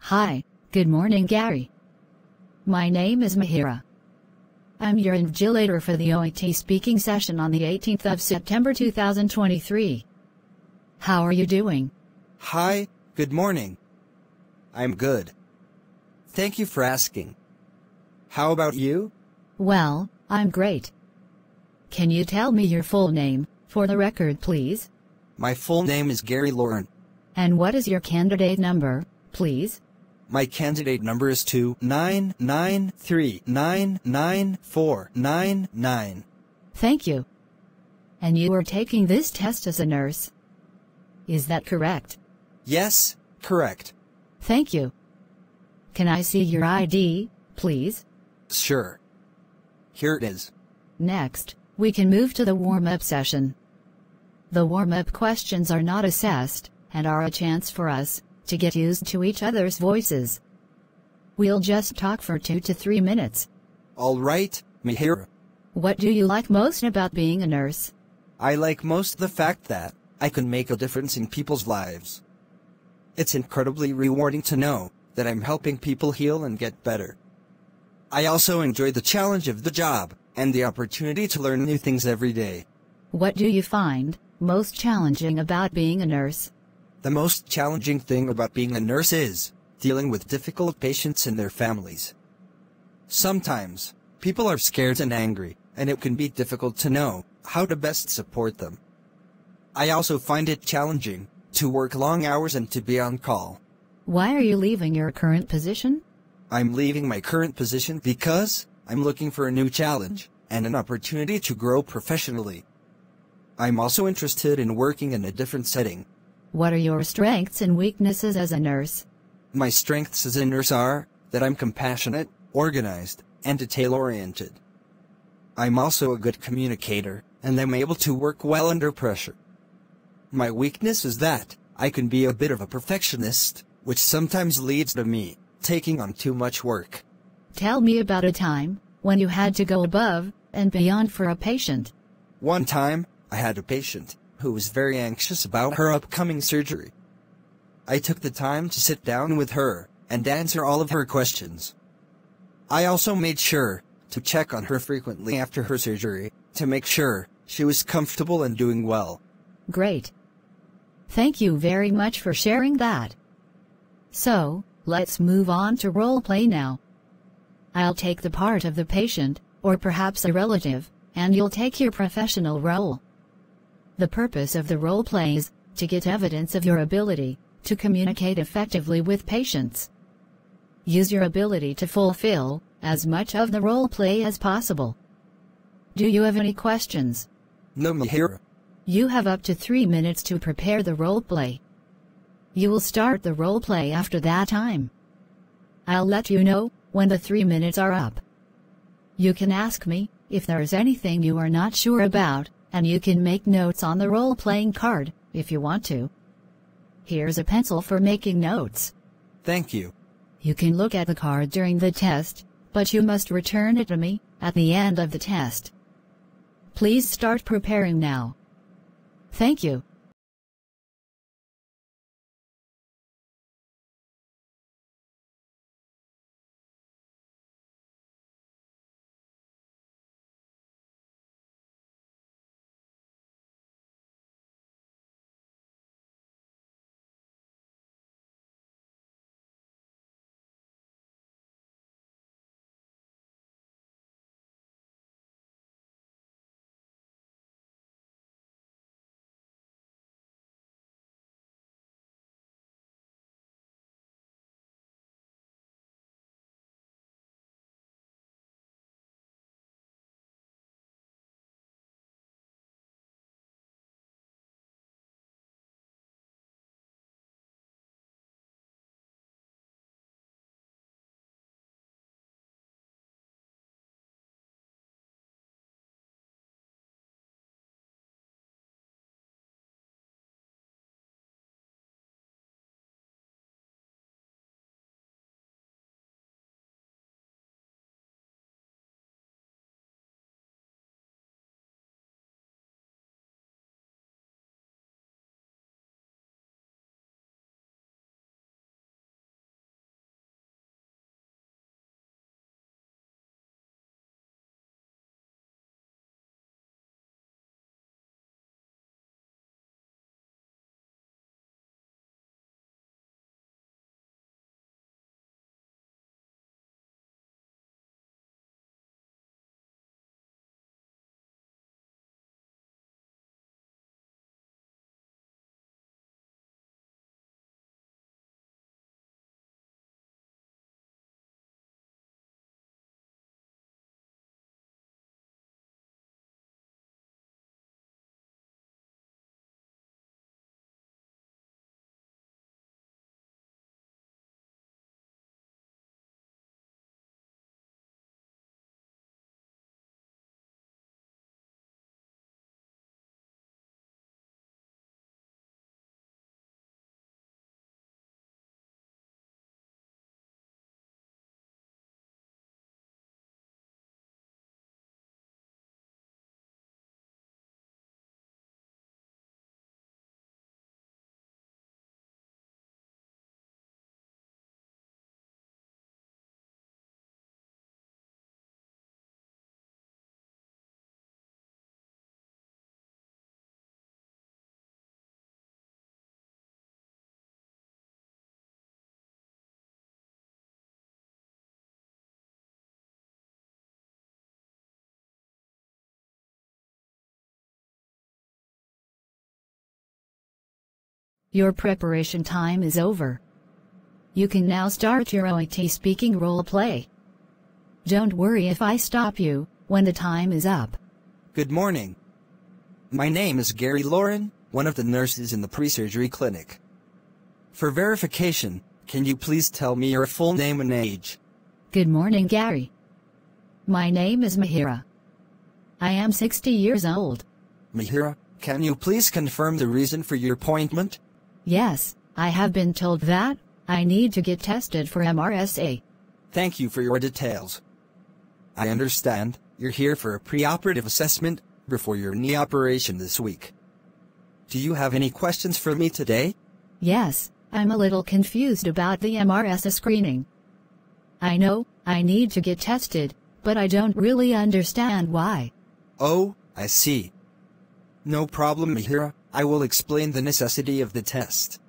Hi, good morning, Gary. My name is Mahira. I'm your invigilator for the OET speaking session on the 18th of September 2023. How are you doing? Hi, good morning. I'm good. Thank you for asking. How about you? Well, I'm great. Can you tell me your full name, for the record, please? My full name is Gary Lauren. And what is your candidate number, please? My candidate number is 2993999499. Thank you. And you are taking this test as a nurse. Is that correct? Yes, correct. Thank you. Can I see your ID, please? Sure. Here it is. Next, we can move to the warm-up session. The warm-up questions are not assessed, and are a chance for us to get used to each other's voices. We'll just talk for two to three minutes. All right, Mihira. What do you like most about being a nurse? I like most the fact that I can make a difference in people's lives. It's incredibly rewarding to know that I'm helping people heal and get better. I also enjoy the challenge of the job and the opportunity to learn new things every day. What do you find most challenging about being a nurse? The most challenging thing about being a nurse is dealing with difficult patients and their families. Sometimes, people are scared and angry, and it can be difficult to know how to best support them. I also find it challenging to work long hours and to be on call. Why are you leaving your current position? I'm leaving my current position because I'm looking for a new challenge and an opportunity to grow professionally. I'm also interested in working in a different setting what are your strengths and weaknesses as a nurse? My strengths as a nurse are that I'm compassionate, organized, and detail-oriented. I'm also a good communicator, and I'm able to work well under pressure. My weakness is that I can be a bit of a perfectionist, which sometimes leads to me taking on too much work. Tell me about a time when you had to go above and beyond for a patient. One time, I had a patient who was very anxious about her upcoming surgery. I took the time to sit down with her and answer all of her questions. I also made sure to check on her frequently after her surgery to make sure she was comfortable and doing well. Great. Thank you very much for sharing that. So, let's move on to role play now. I'll take the part of the patient, or perhaps a relative, and you'll take your professional role. The purpose of the role play is to get evidence of your ability to communicate effectively with patients. Use your ability to fulfill as much of the role play as possible. Do you have any questions? No, Mahira. You have up to three minutes to prepare the role play. You will start the role play after that time. I'll let you know when the three minutes are up. You can ask me if there is anything you are not sure about and you can make notes on the role-playing card, if you want to. Here's a pencil for making notes. Thank you. You can look at the card during the test, but you must return it to me at the end of the test. Please start preparing now. Thank you. Your preparation time is over. You can now start your OET speaking role play. Don't worry if I stop you when the time is up. Good morning. My name is Gary Lauren, one of the nurses in the pre-surgery clinic. For verification, can you please tell me your full name and age? Good morning, Gary. My name is Mahira. I am 60 years old. Mahira, can you please confirm the reason for your appointment? Yes, I have been told that I need to get tested for MRSA. Thank you for your details. I understand you're here for a preoperative assessment before your knee operation this week. Do you have any questions for me today? Yes, I'm a little confused about the MRSA screening. I know I need to get tested, but I don't really understand why. Oh, I see. No problem, Mahira. I will explain the necessity of the test.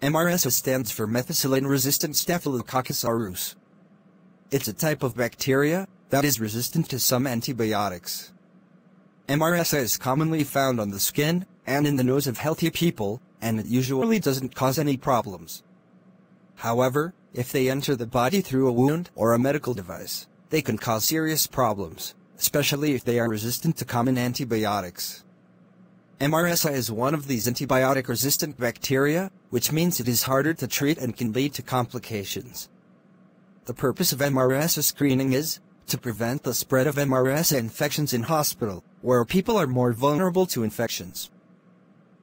MRSA stands for methicillin-resistant Staphylococcus aureus. It's a type of bacteria that is resistant to some antibiotics. MRSA is commonly found on the skin and in the nose of healthy people, and it usually doesn't cause any problems. However, if they enter the body through a wound or a medical device, they can cause serious problems, especially if they are resistant to common antibiotics. MRSA is one of these antibiotic-resistant bacteria, which means it is harder to treat and can lead to complications. The purpose of MRSA screening is to prevent the spread of MRSA infections in hospital, where people are more vulnerable to infections.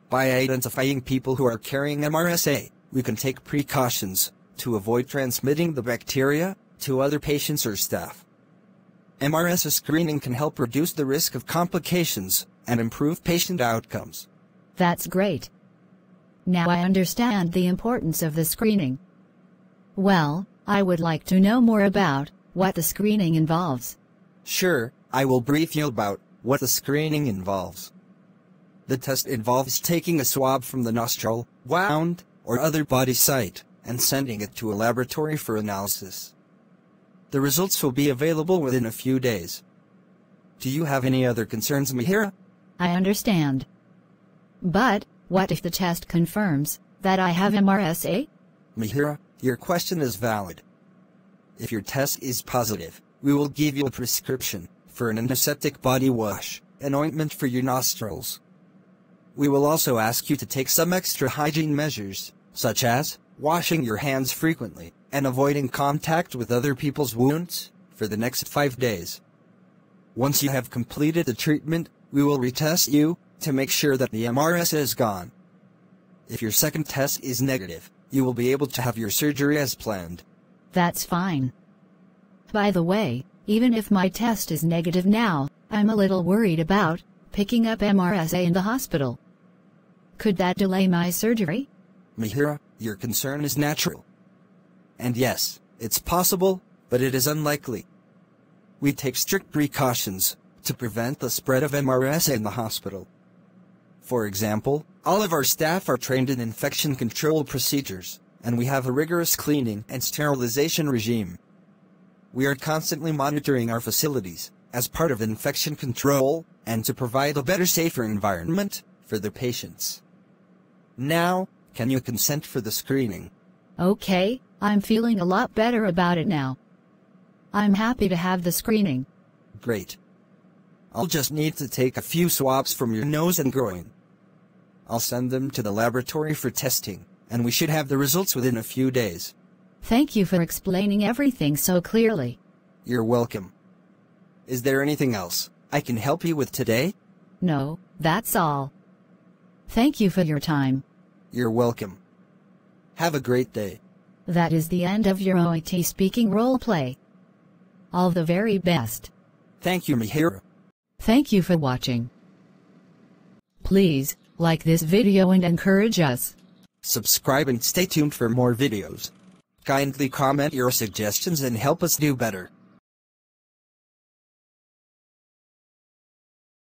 By identifying people who are carrying MRSA, we can take precautions to avoid transmitting the bacteria to other patients or staff. MRSA screening can help reduce the risk of complications and improve patient outcomes. That's great. Now I understand the importance of the screening. Well, I would like to know more about what the screening involves. Sure, I will brief you about what the screening involves. The test involves taking a swab from the nostril, wound, or other body site, and sending it to a laboratory for analysis. The results will be available within a few days. Do you have any other concerns, Mahira? I understand. But, what if the test confirms that I have MRSA? Mahira, your question is valid. If your test is positive, we will give you a prescription for an antiseptic body wash, an ointment for your nostrils. We will also ask you to take some extra hygiene measures, such as washing your hands frequently and avoiding contact with other people's wounds for the next five days. Once you have completed the treatment, we will retest you to make sure that the MRSA is gone. If your second test is negative, you will be able to have your surgery as planned. That's fine. By the way, even if my test is negative now, I'm a little worried about picking up MRSA in the hospital. Could that delay my surgery? Mahira, your concern is natural. And yes, it's possible, but it is unlikely. We take strict precautions to prevent the spread of MRSA in the hospital. For example, all of our staff are trained in infection control procedures and we have a rigorous cleaning and sterilization regime. We are constantly monitoring our facilities as part of infection control and to provide a better safer environment for the patients. Now, can you consent for the screening? Okay, I'm feeling a lot better about it now. I'm happy to have the screening. Great. I'll just need to take a few swabs from your nose and groin. I'll send them to the laboratory for testing and we should have the results within a few days. Thank you for explaining everything so clearly. You're welcome. Is there anything else I can help you with today? No, that's all. Thank you for your time. You're welcome. Have a great day. That is the end of your OET speaking role play. All the very best. Thank you, Mahira. Thank you for watching. Please, like this video and encourage us. Subscribe and stay tuned for more videos. Kindly comment your suggestions and help us do better.